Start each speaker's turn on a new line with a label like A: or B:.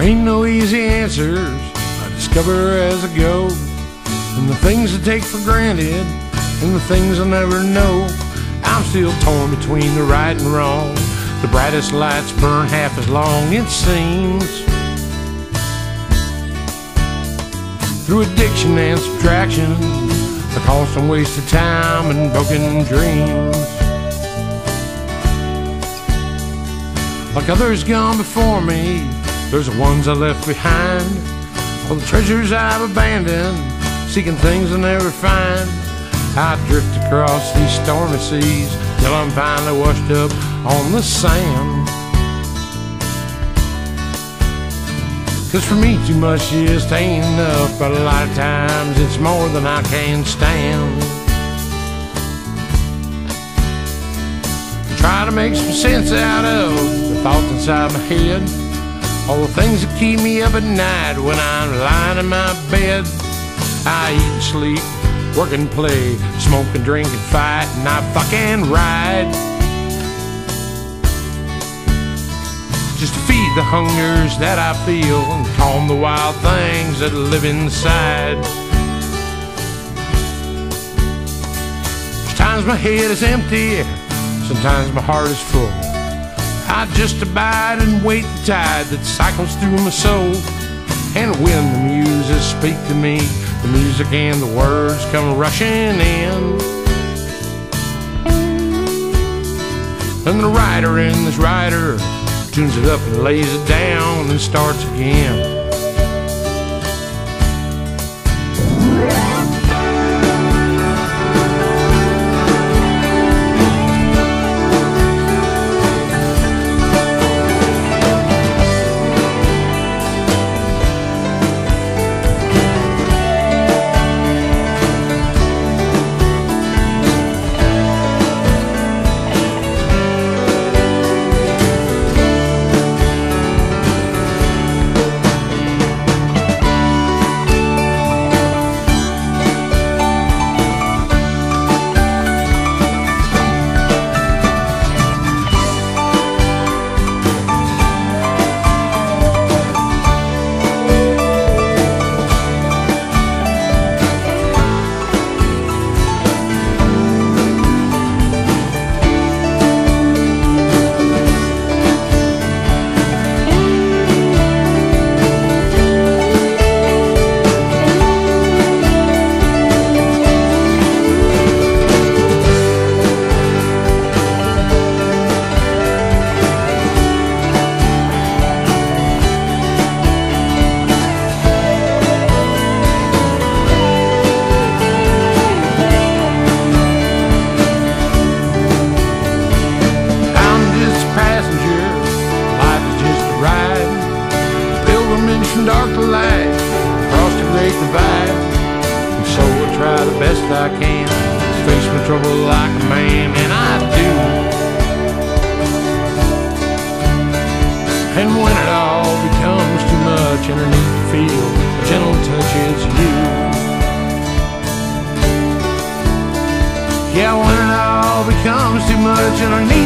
A: There ain't no easy answers, I discover as I go. And the things I take for granted, and the things I never know. I'm still torn between the right and wrong. The brightest lights burn half as long, it seems. Through addiction and subtraction, the constant waste of time and broken dreams. Like others gone before me, there's the ones I left behind. All the treasures I've abandoned, seeking things I'll never find. I drift across these stormy seas till I'm finally washed up on the sand. Cause for me too much just ain't enough, but a lot of times it's more than I can stand. Try to make some sense out of the thoughts inside my head. All the things that keep me up at night when I'm lying in my bed. I eat and sleep, work and play, smoke and drink and fight, and I fucking ride. Just to feed the hungers that I feel and calm the wild things that live inside. Sometimes my head is empty, sometimes my heart is full. I just abide and wait the tide that cycles through my soul. And when the muses speak to me, the music and the words come rushing in. And the writer in this writer tunes it up and lays it down and starts again. Across the great divide. And so I try the best I can, to face my trouble like a man, and I do. And when it all becomes too much and I need to feel a gentle touch, it's you. Yeah, when it all becomes too much and I need